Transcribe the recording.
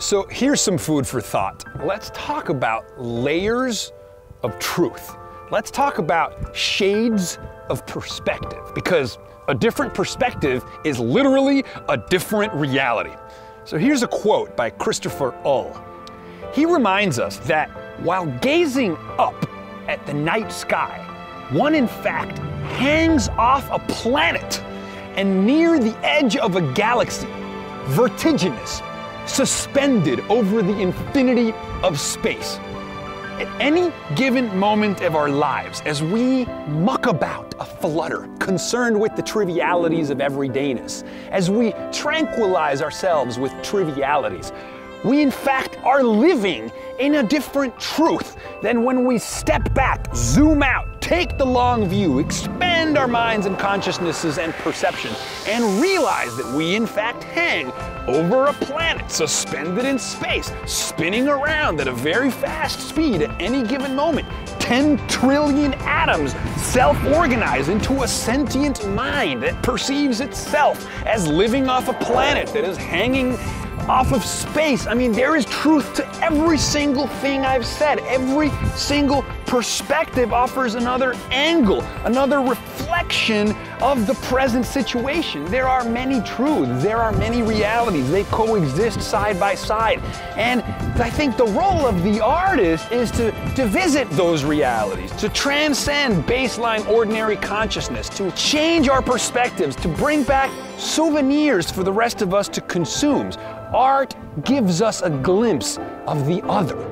So here's some food for thought. Let's talk about layers of truth. Let's talk about shades of perspective because a different perspective is literally a different reality. So here's a quote by Christopher Uhl. He reminds us that while gazing up at the night sky, one in fact hangs off a planet and near the edge of a galaxy, vertiginous, suspended over the infinity of space. At any given moment of our lives, as we muck about a flutter, concerned with the trivialities of everydayness, as we tranquilize ourselves with trivialities, we in fact are living in a different truth than when we step back, zoom out, take the long view, expand our minds and consciousnesses and perception, and realize that we in fact hang over a planet suspended in space, spinning around at a very fast speed at any given moment. 10 trillion atoms self organize into a sentient mind that perceives itself as living off a planet that is hanging off of space. I mean, there is truth to every single thing I've said. Every single perspective offers another angle, another reflection of the present situation. There are many truths, there are many realities. They coexist side by side. And I think the role of the artist is to, to visit those realities, to transcend baseline ordinary consciousness, to change our perspectives, to bring back souvenirs for the rest of us to consume. Art gives us a glimpse of the other.